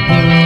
happy